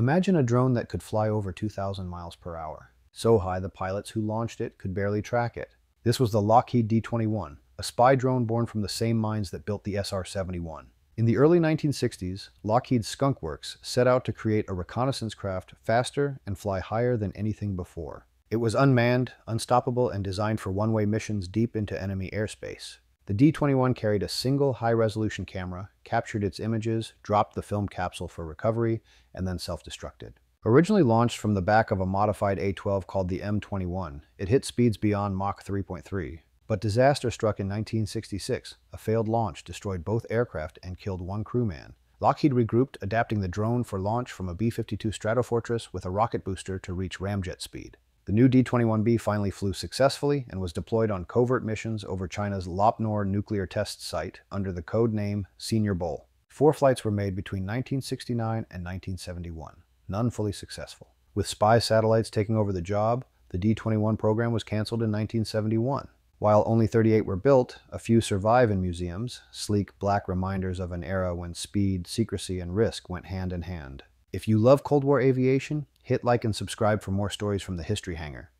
Imagine a drone that could fly over 2,000 miles per hour. So high the pilots who launched it could barely track it. This was the Lockheed D-21, a spy drone born from the same minds that built the SR-71. In the early 1960s, Lockheed Skunk Works set out to create a reconnaissance craft faster and fly higher than anything before. It was unmanned, unstoppable, and designed for one-way missions deep into enemy airspace. The D-21 carried a single high-resolution camera, captured its images, dropped the film capsule for recovery, and then self-destructed. Originally launched from the back of a modified A-12 called the M21, it hit speeds beyond Mach 3.3. But disaster struck in 1966. A failed launch destroyed both aircraft and killed one crewman. Lockheed regrouped, adapting the drone for launch from a B-52 Stratofortress with a rocket booster to reach ramjet speed. The new D-21B finally flew successfully and was deployed on covert missions over China's Lop Nor nuclear test site under the code name Senior Bowl. Four flights were made between 1969 and 1971, none fully successful. With spy satellites taking over the job, the D-21 program was canceled in 1971. While only 38 were built, a few survive in museums, sleek black reminders of an era when speed, secrecy, and risk went hand in hand. If you love Cold War aviation, hit like and subscribe for more stories from the History Hangar.